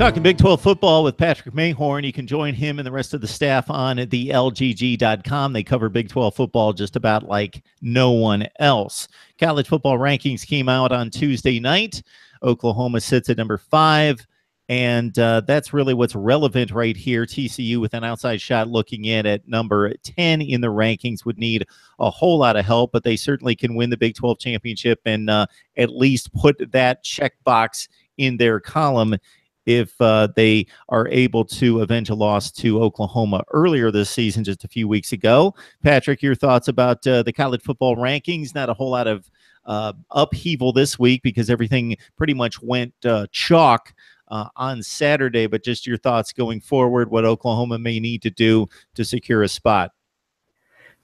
Talking Big 12 football with Patrick Mayhorn. You can join him and the rest of the staff on the LGG.com. They cover Big 12 football just about like no one else. College football rankings came out on Tuesday night. Oklahoma sits at number five. And uh, that's really what's relevant right here. TCU with an outside shot looking in at number 10 in the rankings would need a whole lot of help, but they certainly can win the Big 12 championship and uh, at least put that checkbox in their column if uh, they are able to avenge a loss to Oklahoma earlier this season, just a few weeks ago. Patrick, your thoughts about uh, the college football rankings? Not a whole lot of uh, upheaval this week because everything pretty much went uh, chalk. Uh, on Saturday, but just your thoughts going forward, what Oklahoma may need to do to secure a spot.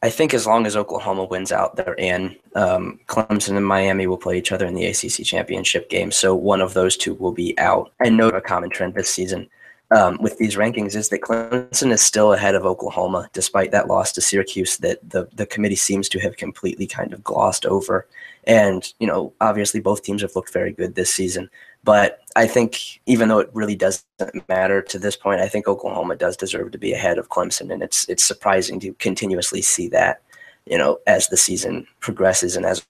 I think as long as Oklahoma wins out, they're in. Um, Clemson and Miami will play each other in the ACC championship game, so one of those two will be out. I know a common trend this season um, with these rankings is that Clemson is still ahead of Oklahoma, despite that loss to Syracuse that the the committee seems to have completely kind of glossed over. And you know, obviously, both teams have looked very good this season. But I think even though it really doesn't matter to this point, I think Oklahoma does deserve to be ahead of Clemson, and it's it's surprising to continuously see that, you know, as the season progresses and as.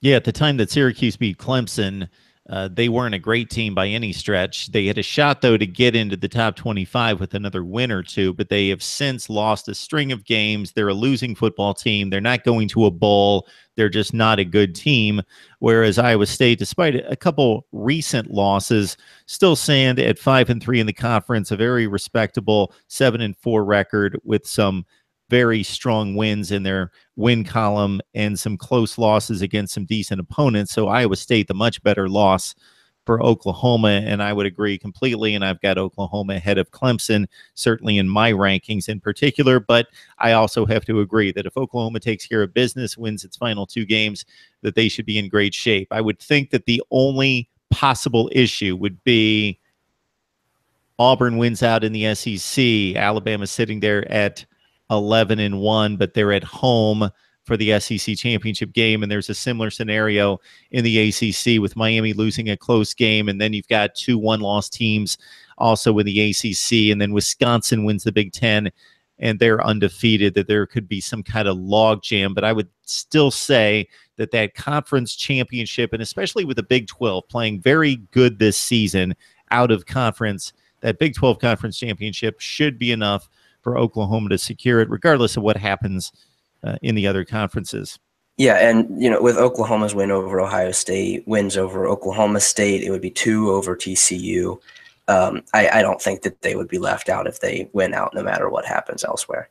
Yeah, at the time that Syracuse beat Clemson, uh, they weren't a great team by any stretch. They had a shot, though, to get into the top 25 with another win or two, but they have since lost a string of games. They're a losing football team. They're not going to a bowl. They're just not a good team. Whereas Iowa State, despite a couple recent losses, still stand at five and three in the conference, a very respectable seven and four record with some very strong wins in their win column and some close losses against some decent opponents. So Iowa State, the much better loss for Oklahoma, and I would agree completely. And I've got Oklahoma ahead of Clemson, certainly in my rankings in particular. But I also have to agree that if Oklahoma takes care of business, wins its final two games, that they should be in great shape. I would think that the only possible issue would be Auburn wins out in the SEC. Alabama sitting there at 11 and 1, but they're at home for the SEC championship game. And there's a similar scenario in the ACC with Miami losing a close game. And then you've got two one loss teams also in the ACC. And then Wisconsin wins the Big Ten and they're undefeated, that there could be some kind of logjam. But I would still say that that conference championship, and especially with the Big 12 playing very good this season out of conference, that Big 12 conference championship should be enough for Oklahoma to secure it, regardless of what happens uh, in the other conferences. Yeah, and you know, with Oklahoma's win over Ohio State, wins over Oklahoma State, it would be two over TCU. Um, I, I don't think that they would be left out if they win out, no matter what happens elsewhere.